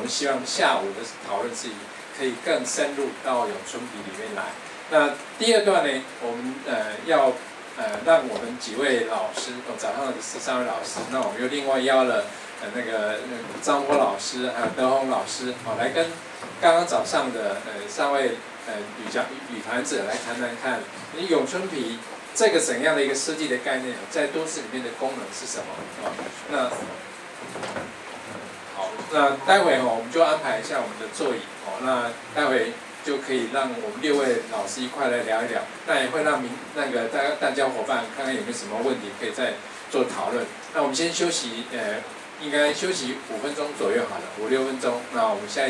我们希望下午的讨论是可以更深入到咏春笔里面来。那第二段呢，我们呃要呃让我们几位老师，哦早上的十三位老师，那我们又另外邀了呃那个张波老师还有德宏老师，哦来跟刚刚早上的呃三位呃女讲女团者来谈谈看，你咏春皮这个怎样的一个设计的概念，在都市里面的功能是什么啊？那，那待会哦我们就安排一下我们的座椅哦，那待会。就可以让我们六位老师一块来聊一聊，那也会让明那个大家大家伙伴看看有没有什么问题可以再做讨论。那我们先休息，呃，应该休息五分钟左右好了，五六分钟。那我们下一。